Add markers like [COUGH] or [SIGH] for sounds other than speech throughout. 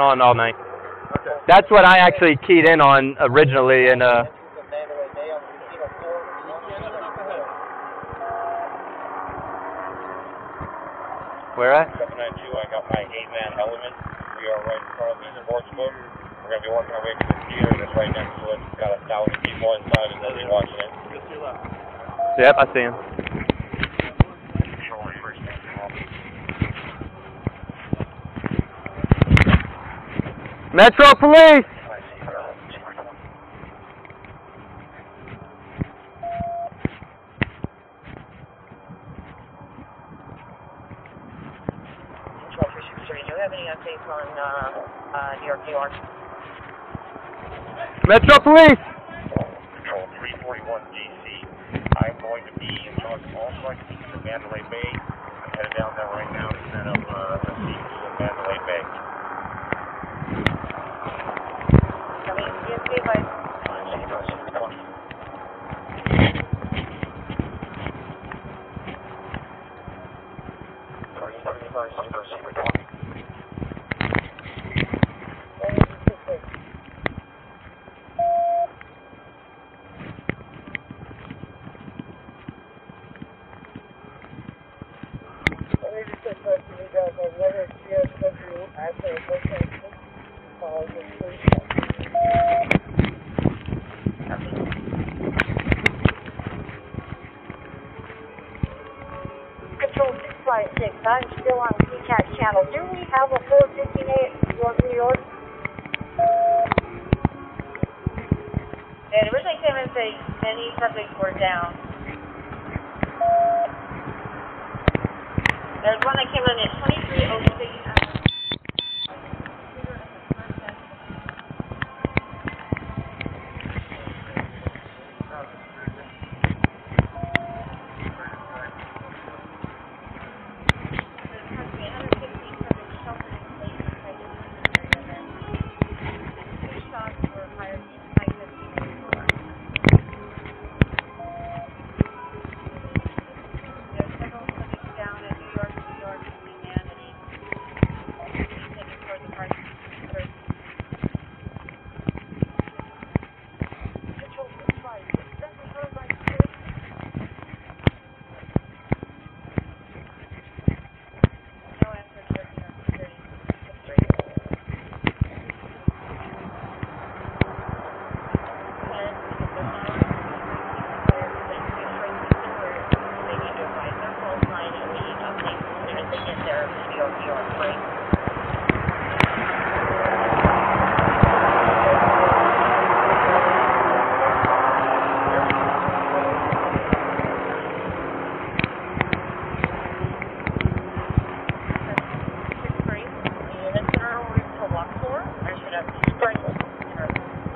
on all night. Okay. That's what I actually keyed in on originally, and uh, where at? 792, I got my eight-man element. We are right in front of the sports book. We're going to be working our way to the theater that's right next to it. It's got a thousand people inside and they'll be watching it. Yep, I see him. Control first name. Metro Police. I see her. Control for six three. Do you have any updates on uh, uh, New York, New York? Metro Police. Control 341 DC. I'm going to be in charge of all teams in Mandalay Bay. I'm headed down there right now to set up uh, a sequence in Mandalay Bay. Coming DSP by I see her. I see her. Come on. Sorry, sorry, sorry, sorry, sorry, sorry, come on. Control six five six. I'm still on CCAT channel. Do we have a four fifteen eight New York, New York? It originally came in saying many subjects were down. There's one that came in at twenty three oh six.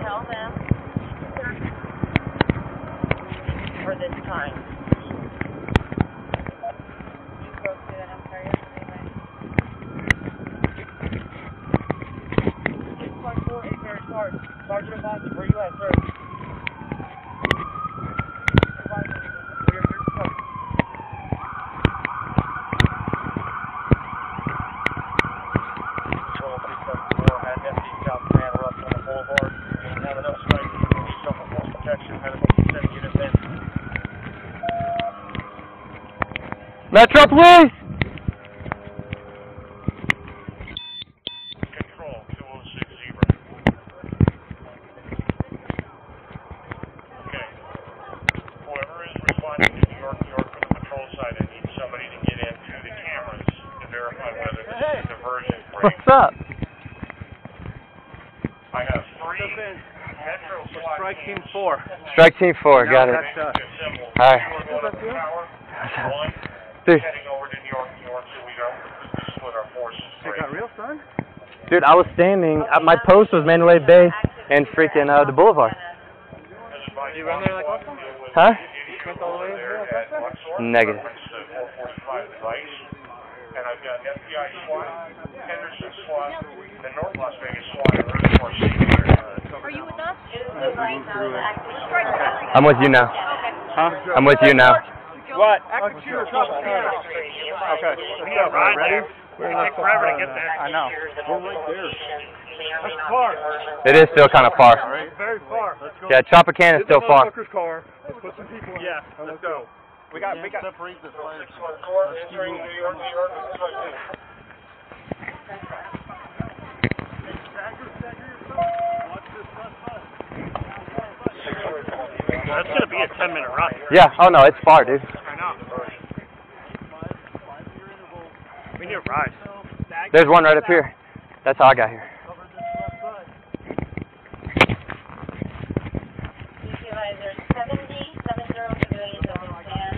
Tell them for this time. You go through that Empire anyway. Six point four acres north. Sergeant Boston, where you at, sir? Control 374, had deputy South Man Russ on the boulevard. Didn't have enough strikes. Need some force protection. Had about seven units in. Metro Police. Control 206 Zebra. Okay. Whoever is responding to New York, New York for the patrol side, I need somebody to get into the cameras to verify whether this is a diversion break. What's up? I have three Metro Strike team four. Strike Team Four. Got it. That's uh, us. Hi. Two are going up the tower. One Dude, heading over to New York, New York, so we don't split our forces. Check three. out real son. dude, I was standing. At my post was Mandalay Bay and freaking uh, the Boulevard. Did you run there like last time? Huh? went all the way there there at Luxor. Negative. Reference to 445 device. And I've got FBI SWAT, Henderson SWAT, and North Las Vegas SWAT and Reservoir Safety. Are you with us? I'm with you now. Huh? I'm with you now. What? Okay. Okay. What's up, man? Ready? It takes forever to get there. I know. We're right there. That's far. It is still kind of far. Very far. Let's go. Yeah, Tropicana is still far. Motherfucker's car. Let's put some people in. Yeah, let's oh, go. We got, we got. Separate this fire. That's gonna be a ten minute run. Yeah. Oh no, it's far, dude. I know. We need a rise. There's one right up here. That's how I got here. Supervisor seventy, seven zero civilians on stand.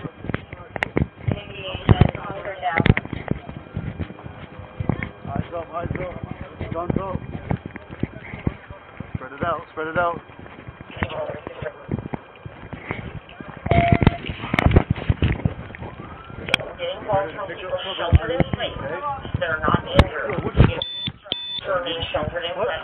Aviation, hunker down. Eyes up, eyes up. Guns up. Spread it out, spread it out. Getting calls from people sheltered in place that are not injured. To remain sheltered in place.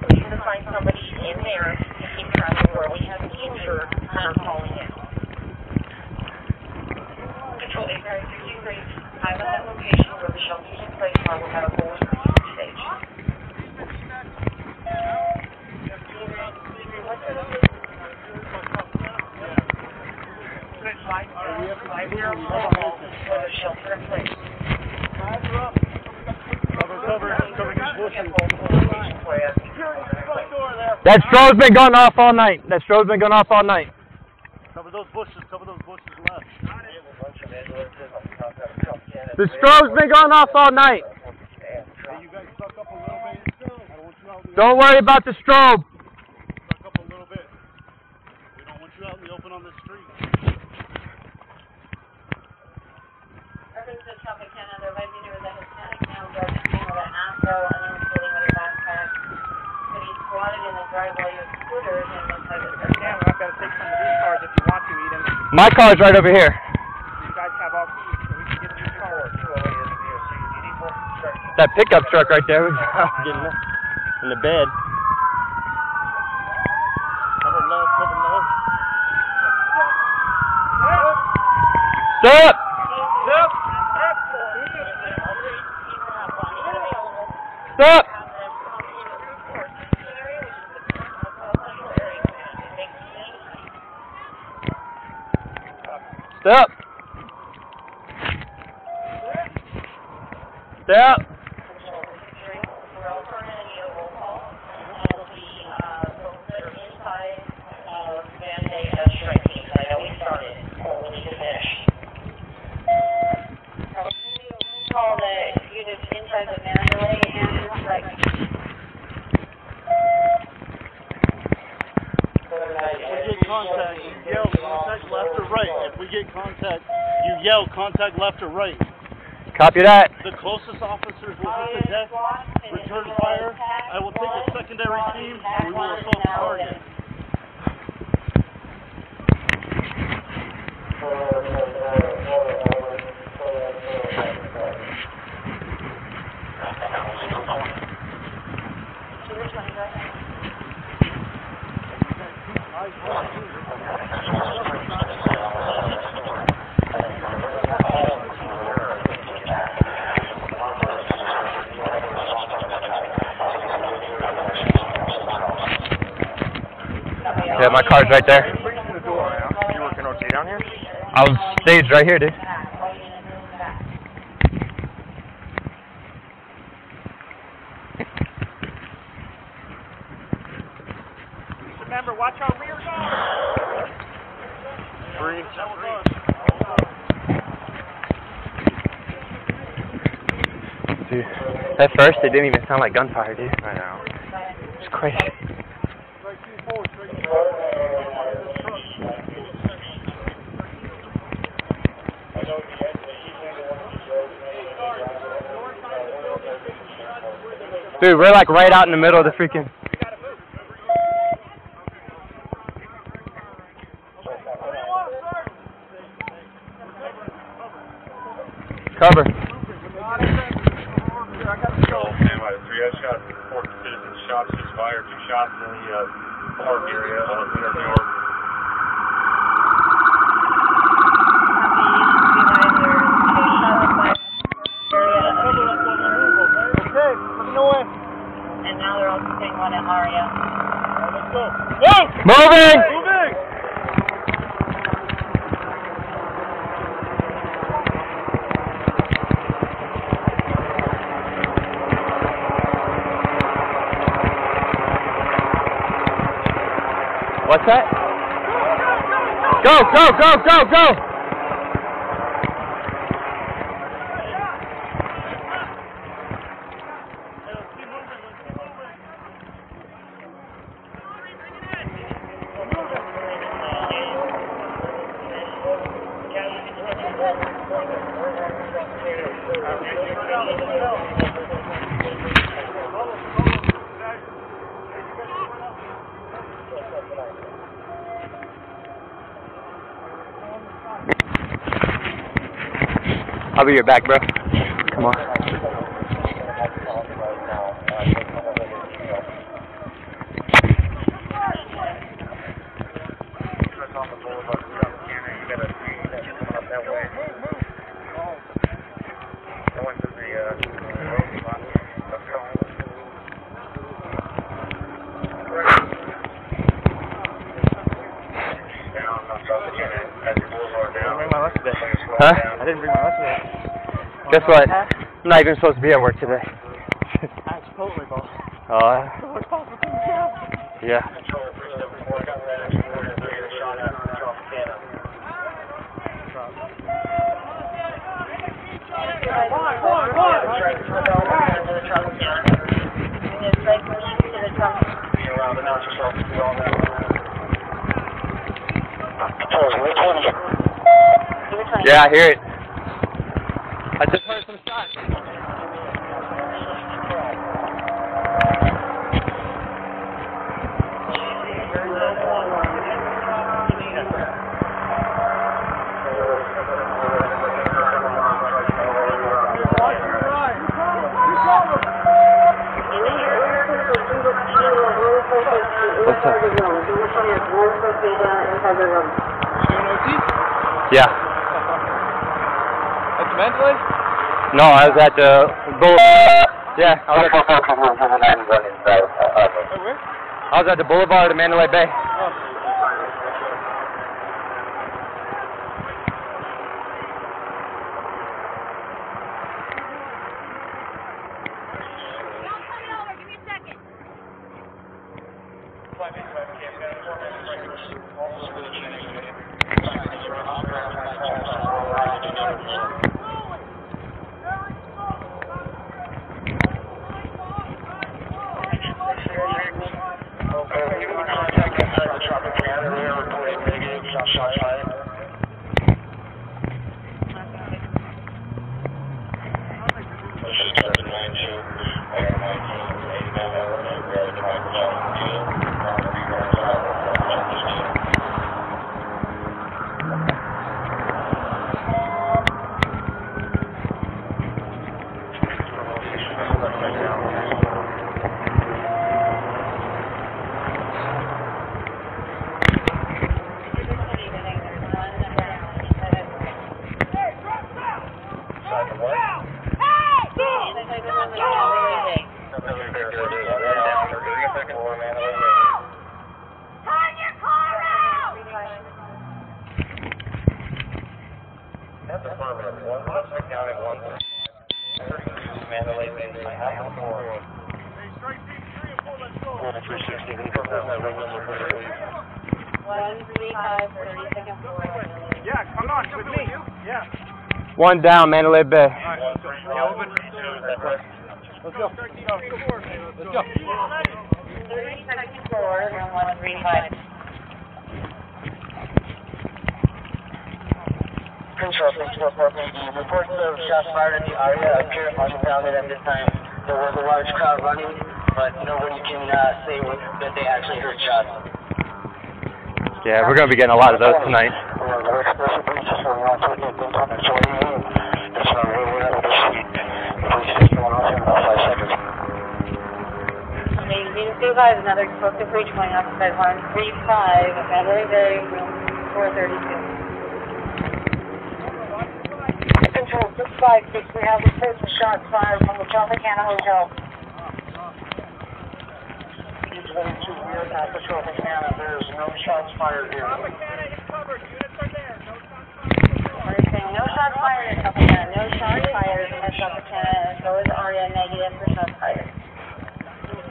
We need to find somebody in there to keep track of where we have injured and are calling in. Control eight nine sixty-three, I'm at that location where the shelter's in place while we have a full response stage. What's the number? Five, five zero seven, for the shelter in place. Cover, cover, cover these bushes. That strobe's been going off all night. That strobe's been going off all night. Cover those bushes, cover those bushes left. The strobe's been going off all night. Hey, you guys suck up a little bit. I don't want you out in the Don't worry about the strobe. suck up a little bit. We don't want you out in the open on the street. Urban to Tropicana, there might be there was a Hispanic male driving came with an afro and then sitting with a backpack. But he to eat them. My right over here. That pickup truck right there. [LAUGHS] Getting in the bed. Stop! Stop! Stop! Stop! Call the units inside the Mandalay and like If we get contact, you yell contact left or right. If we get contact, you yell contact left or right. Copy that. The closest officers will hit the deck, return fire. I will take a secondary team and we will assault the target. My car's right there. You working OT down here? I was staged right here, dude. Remember, watch our rear guard. Three. That was us. Dude, at first it didn't even sound like gunfire, dude. I know. It's crazy. Strike two forward, strike two forward. Dude, we're like right out in the middle of the freaking. Cover. Stand by, three, I shot, four citizen shots, just fired, two shots in the, uh, park area, uh, in New York. Copy, Okay, looking away. And now they're also putting one at Mario. Alright, let's go. Move! Moving! Moving! What's that? Go, go, go, go, go! Hey, let's keep moving, let's keep moving. I'll be right back, bro. Come on. Huh? I didn't bring my lunch today. Guess what? I'm not even supposed to be at work today. That's totally boss. [LAUGHS] Uh, oh, yeah. Yeah, I hear it. I just heard some shots. What's up? Yeah. At the Mandalay? No, I was at uh, the boulevard. Yeah, I was at, Oh, where? I was at the boulevard of Mandalay Bay. Oh. Hey, strike team three and four, let's go. One, three, five, thirty second floor. Yeah, come on, with me. Yeah. One down, Mandalay Bay. Alright, let's go. Yeah, we'll Let's go. Let's go. Thirty second floor, room one, three, five. Control, Control, Portland, the reports of shots fired in the area appear unfounded at this time. There was a large crowd running, but nobody can uh, say what, that they actually heard shots. Yeah, we're gonna be getting a lot of those tonight. Name Venus Supervisor, another explosive breach going outside one, three, five, Mandalay Bay, room four thirty-two. Control 656, we have reports of shots fired from the Tropicana Hotel. It's very too weird at the Tropicana, there's no shots fired here. We're saying no shots fired at Tropicana, no shots fired at Tropicana, and so is ARIA negative for shots fired.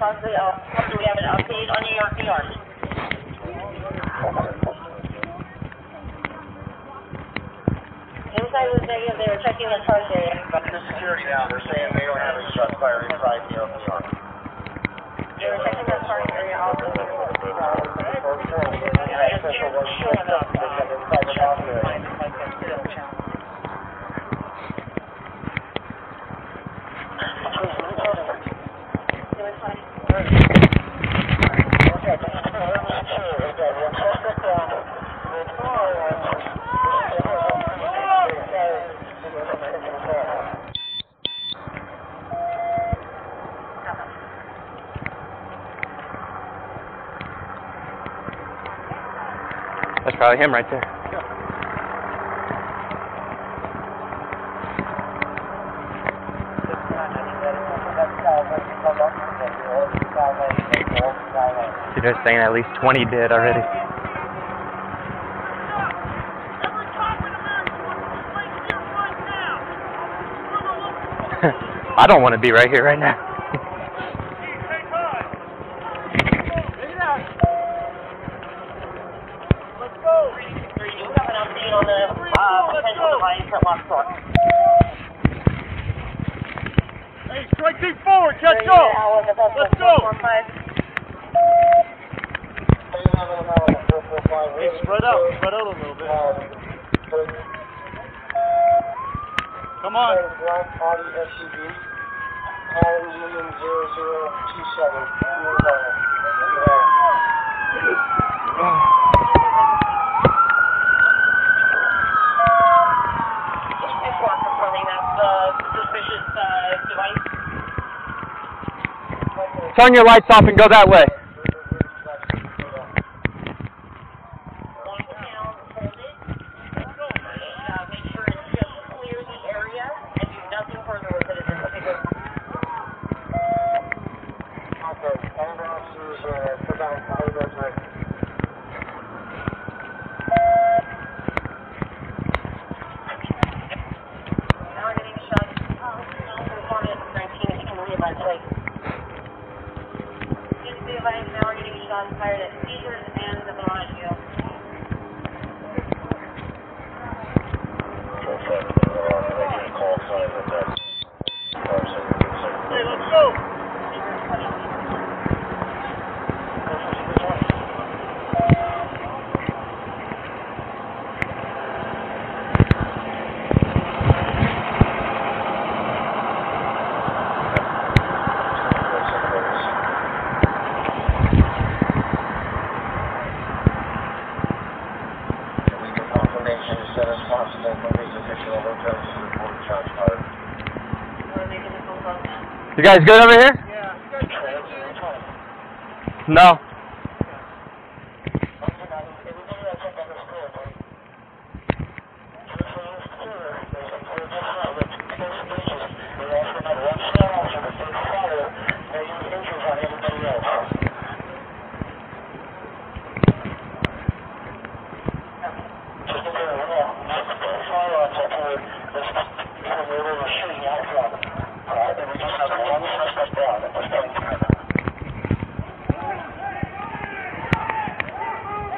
Possibly, uh, we have an update on New York, New York? Inside was negative, they were checking the park area. The security now, they're saying they don't have any shots fired inside New York, New York. Were checking the park area also. Yeah, official was showing up, they said inside the shop area. That's probably him right there. See, they're saying at least 20 dead already. [LAUGHS] I don't want to be right here right now. We do have an update on the, uh, potential device at Lock Park. Hey, strike team forward, catch up! Let's go! Hey, spread out, spread out a little bit. Come on. Black Audi SUV, calling Union 0027. Just one confirming that's the suspicious, uh, device. Turn your lights off and go that way. Lock it down, hold it. Uh, make sure it just clears the area and do nothing further with it at this particular Okay, all officers, uh, put down, all those, uh, Now we're getting shot. Informant 19, if you can realize, like. Just be advised, now we're getting shots fired at Caesars and the Bellagio. Hey, let's go! we get confirmation as soon as possible from these additional hotels to report shots fired. We're making the phone call now. You guys good over here? No.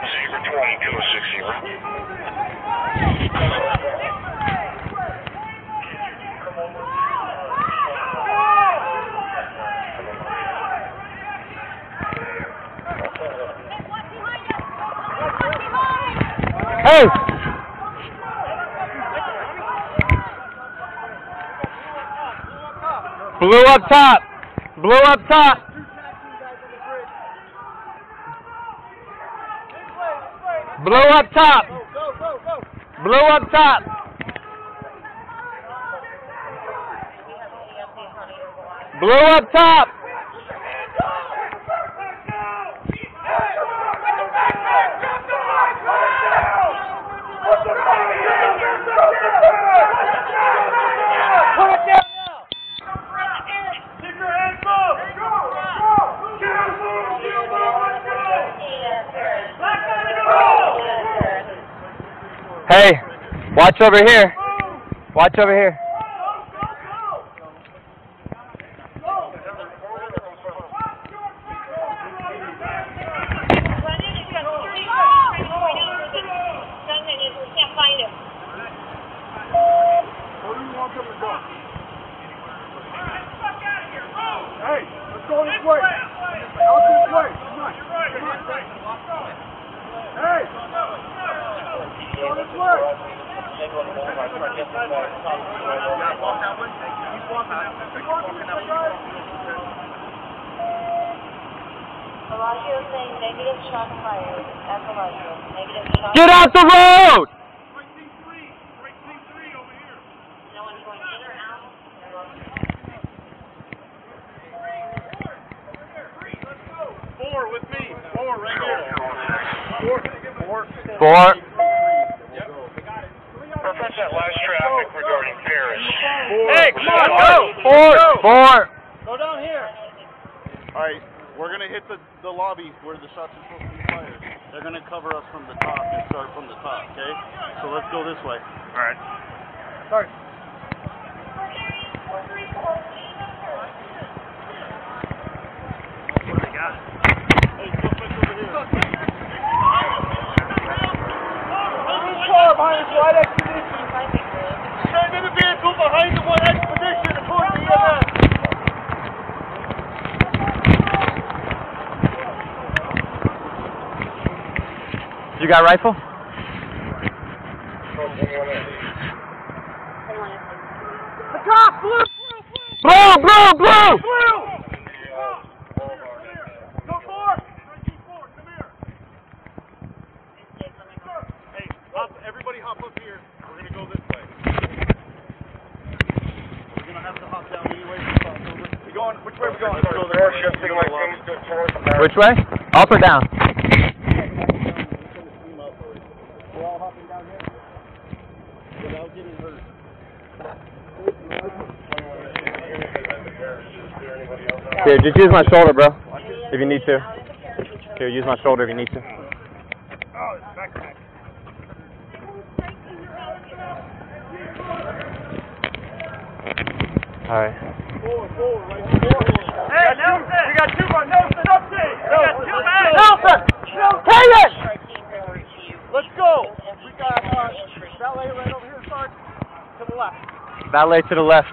Zebra 2260. Hey! Blue up top! Blue up top! Blue up top! Blue up top! Blue up top! Watch over here. Watch over here. Hey, let's go this way. Out this way. Come on. Come on. Hey. Go this way. Bellagio saying negative shot fired at Bellagio. Negative shot. Get out the road! No one's going in or out. Four with me. Four right here. Four. Four. Four. Prevent that last traffic regarding Paris. Hey, come on, go! Four. Four. Go down here. All right, we're gonna hit the the lobby where the shots are supposed to be fired. They're gonna cover us from the top and start from the top. Okay, so let's go this way. All right. Hey, suspect over here. Stand in the vehicle behind the one expedition according to EMS. You got a rifle? Blue, blue, blue! Hey, hop, everybody hop up here. We're gonna go this way. We're gonna have to hop down anyway. We going? Which way are we going? Let's go this way. shifting my things to towards America. Which way? Up or down? Without getting hurt. Here, just use my shoulder, bro. If you need to. Here, use my shoulder if you need to. Oh, it's backpack. Alright. Hey, Nelson. We got two more. Nelson, up there. We got two men. Nelson! Take it! Let's go. We got uh, ballet right over here, Sarge. To the left. Valet to the left.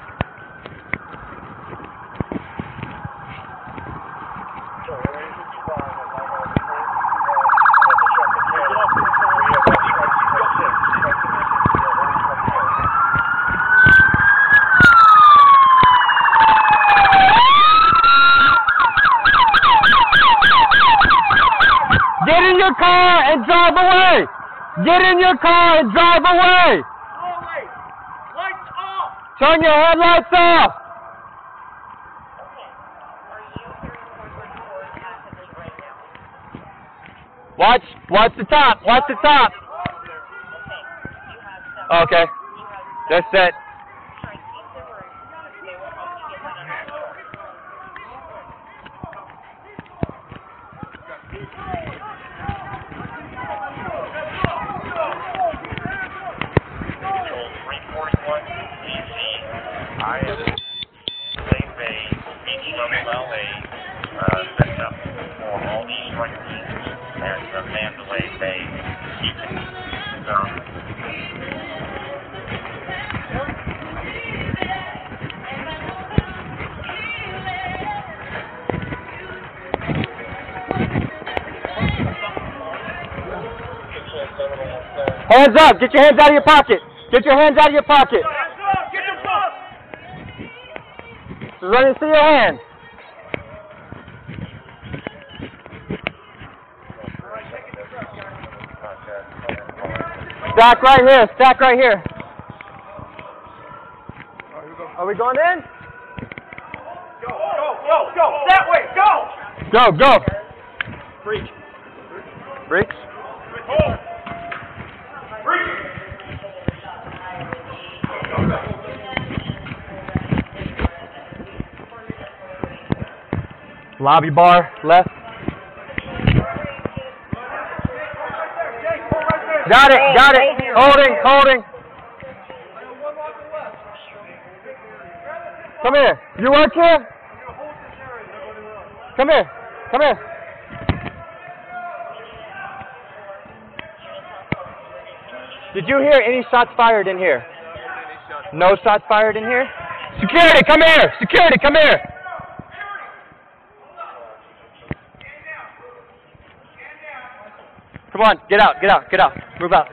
Get in your car and drive away! Get in your car and drive away! Lights off. Turn your headlights off! Okay. Are you hearing more record actively right now? Watch, watch the top, watch the top. Okay. You have seven. Okay, You have that's it. Hands up, get your hands out of your pocket. Get your hands out of your pocket. Hands up. Get your phone. Just let me see your hands. Stack right here, stack right here. Are we going in? Go, go, go, go. That way. Go. Go, go. Breach. Breach. Hold. Lobby bar, left. Got it, got it. Holding, holding. Come here. You work here? Come here. Come here. Did you hear any shots fired in here? No shots fired in here? Security, come here! Security, come here! Come on, get out, get out, get out. Move out.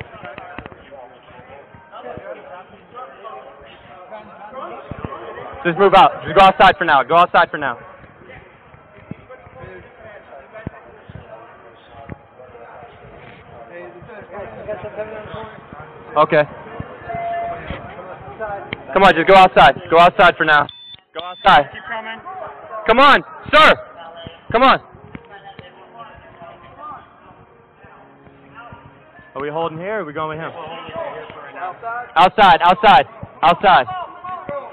Just move out. Just go outside for now. Go outside for now. Okay. Come on, just go outside. Go outside for now. Go outside. Keep coming. Come on, sir. Come on. Are we holding here or are we going with him? Outside, outside, outside.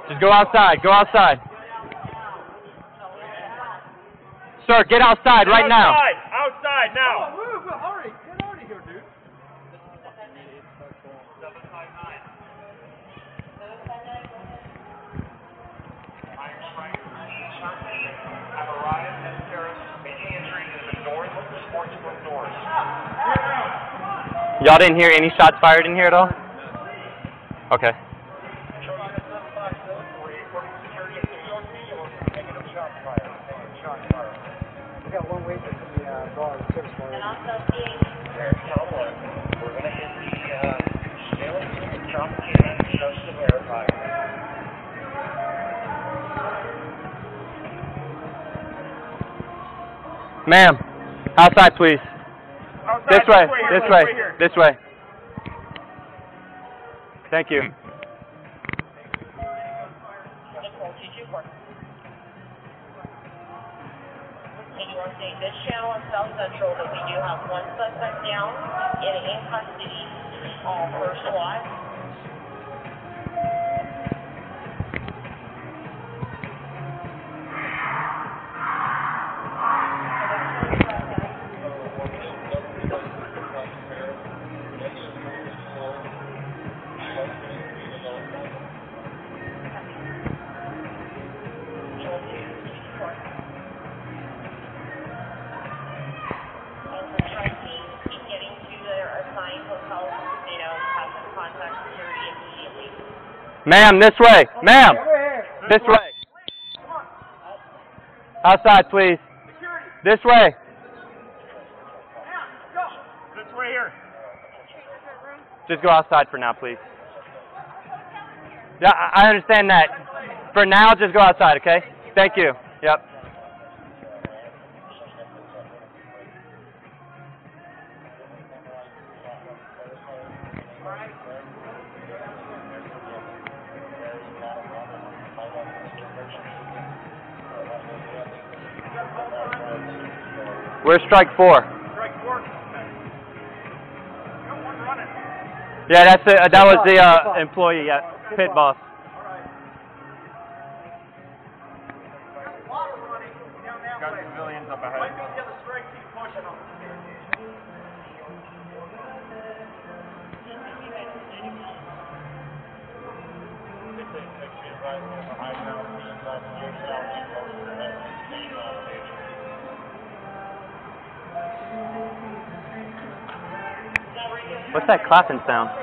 Just go outside, go outside. Sir, get outside right now. Outside, outside now. Y'all didn't hear any shots fired in here at all? Okay. Ma'am, outside please. Outside, This way, here, this way, here. this way. Thank you. Nicole, two two four. And you want to say this channel is South Central that we do have one suspect down in in custody, uh, first watch. Ma'am, this way. Ma'am, this way. Outside please. This way. This way here. Just go outside for now, please. Yeah, I I understand that. For now, just go outside, okay? Thank you. Yep. Where's strike four? Strike four. Got one running. Yeah, that's the, that was the uh, employee, yeah, pit boss. What's that clapping sound?